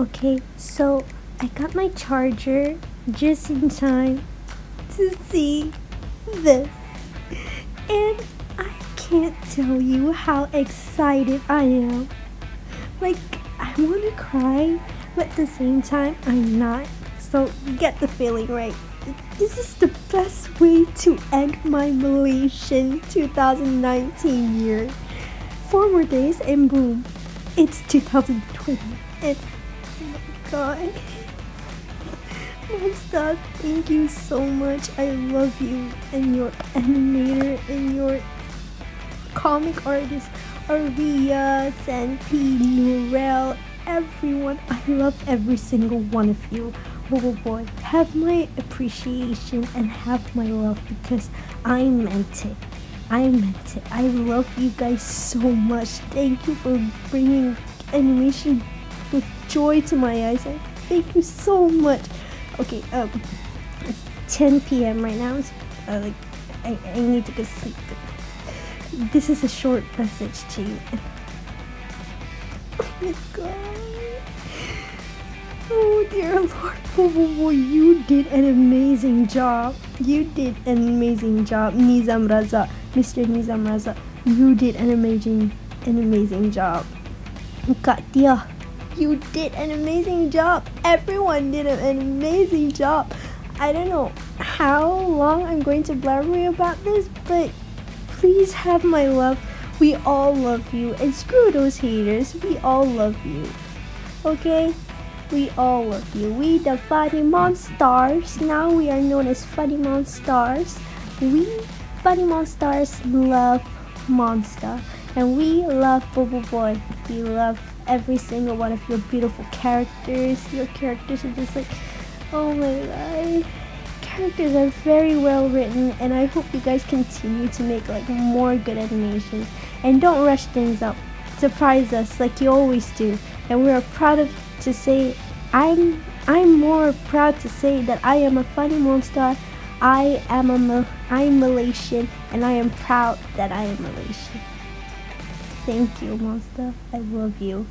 Okay, so I got my charger just in time to see this. And I can't tell you how excited I am. Like, I want to cry, but at the same time, I'm not. So, get the feeling right. This is the best way to end my Malaysian 2019 year. Four more days and boom, it's 2020. And Oh god. Monsta, thank you so much. I love you and your animator and your comic artist, Aria, Santi, Nurel, everyone. I love every single one of you. Bobo Boy, have my appreciation and have my love because I meant it. I meant it. I love you guys so much. Thank you for bringing animation with joy to my eyes. I thank you so much. Okay, um, it's 10 p.m. right now. So, uh, like, I, I need to go sleep. This is a short message to you. Oh my god. Oh dear Lord, oh, you did an amazing job. You did an amazing job, Nizam Razak, Mr. Nizam Razak. You did an amazing, an amazing job. Katya, you did an amazing job. Everyone did an amazing job. I don't know how long I'm going to blabber about this, but please have my love. We all love you, and screw those haters. We all love you. Okay? We all love you. We the Funny Monsters. Now we are known as Funny Monsters. We Funny Monsters love Monsta. And we love BoBoiBoy. We love every single one of your beautiful characters. Your characters are just like, oh my god. Characters are very well written, and I hope you guys continue to make like more good animations. And don't rush things up. Surprise us like you always do. And we are proud of to say I'm I'm more proud to say that I am a funny monster. I am a I'm Malaysian and I am proud that I am Malaysian. Thank you, Monsta. I love you.